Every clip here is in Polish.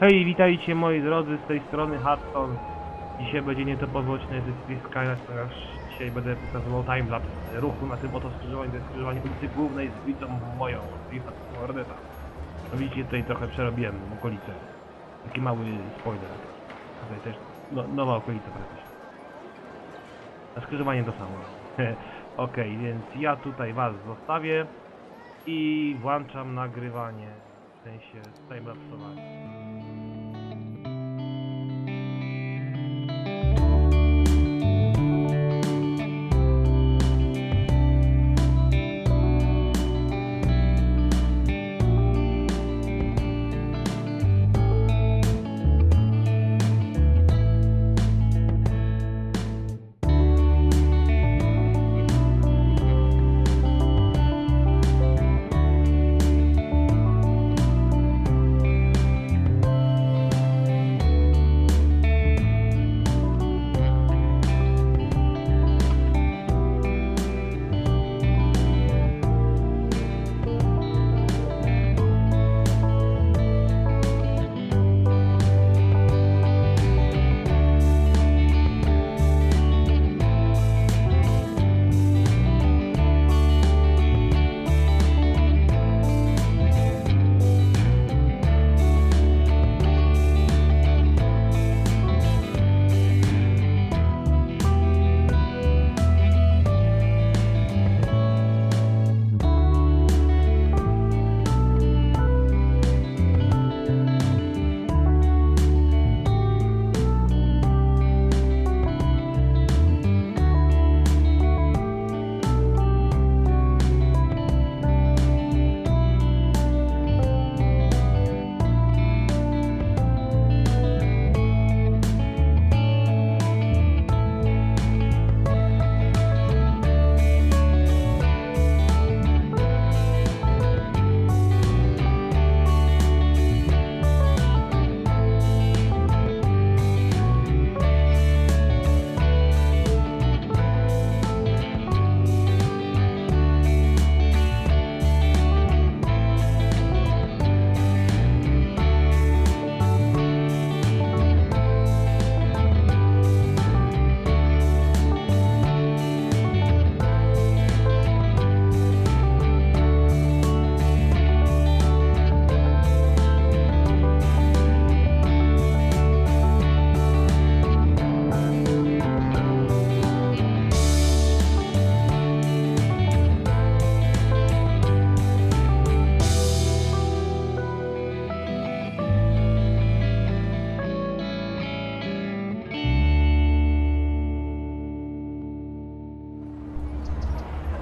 Hej, witajcie moi drodzy, z tej strony Hudson. Dzisiaj będzie nietypowoczny ze Skyline, ponieważ dzisiaj będę pokazywał timelapse ruchu na tym oto skrzyżowaniu, to jest skrzyżowanie ulicy Głównej z ulicą moją, czyli Mordeta. No widzicie, tutaj trochę przerobiłem okolice. Taki mały spoiler. Tutaj też no, nowa okolica praktycznie. Na skrzyżowanie to samo. Okej, więc ja tutaj was zostawię i włączam nagrywanie, w sensie timelapsowanie.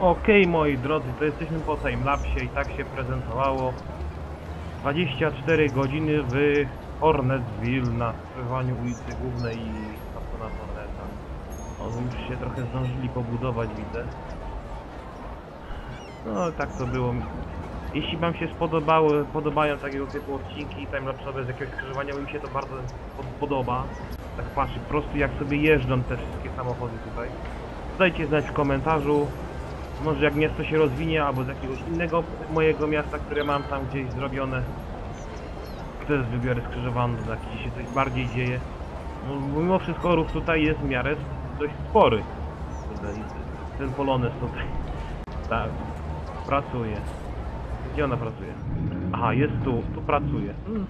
Okej moi drodzy, to jesteśmy po timelapsie i tak się prezentowało 24 godziny w Hornetsville na skrzyżowaniu ulicy Głównej i Hudsona Horneta. Oni już się trochę zdążyli pobudować, widzę. No tak to było. Jeśli wam się spodobały, podobają takiego typu odcinki timelapsowe z jakiegoś skrzyżowania, mi się to bardzo pod- podoba. Tak patrzę, po prostu jak sobie jeżdżą te wszystkie samochody tutaj. Dajcie znać w komentarzu, może jak miasto się rozwinie, albo z jakiegoś innego mojego miasta, które mam tam gdzieś zrobione. Też wybiorę skrzyżowany, gdzie się coś bardziej dzieje. No, mimo wszystko ruch tutaj jest w miarę dość spory. Ten polones tutaj. Tak, pracuje. Gdzie ona pracuje? Aha, jest tu, tu pracuje. Hmm.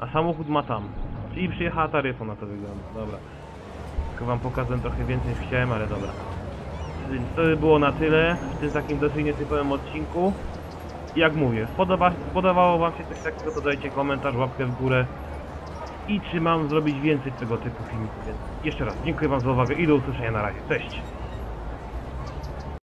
A samochód ma tam. Czyli przyjechała taryfa na to wygląda. Dobra. Tylko wam pokazałem trochę więcej chciałem, ale dobra. To by było na tyle w tym takim dosyć nietypowym odcinku. Jak mówię, spodoba, spodobało wam się coś takiego, to dajcie komentarz, łapkę w górę. I czy mam zrobić więcej tego typu filmików. Więc jeszcze raz, dziękuję wam za uwagę i do usłyszenia na razie. Cześć!